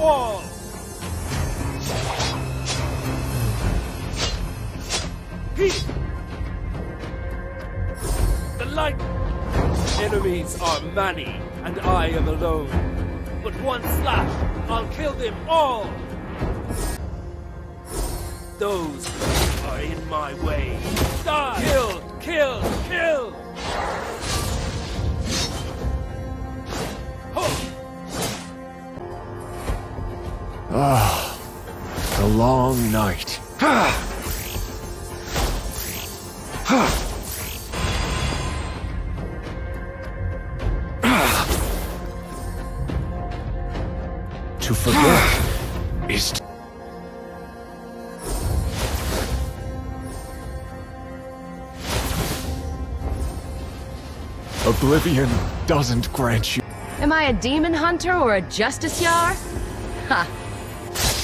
all! He! The light! Enemies are many, and I am alone. But one slash, I'll kill them all! Those are in my way. Die! Kill! Kill! Kill! Ah, the long night. to forget is Oblivion doesn't grant you Am I a demon hunter or a justiciar? Ha!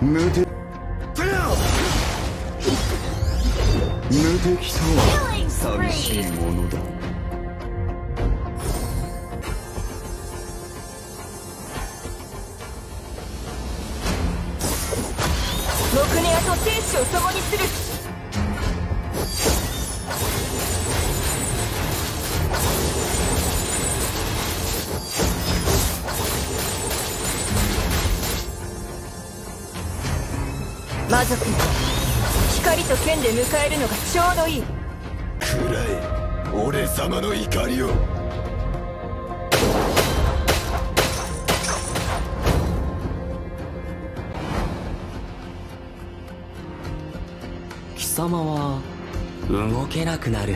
無敵無敵とは寂しいものだ。モクネアと天使を共にする。魔族よ光と剣で迎えるのがちょうどいい。くらえ俺様の怒りを。貴様は動けなくなる!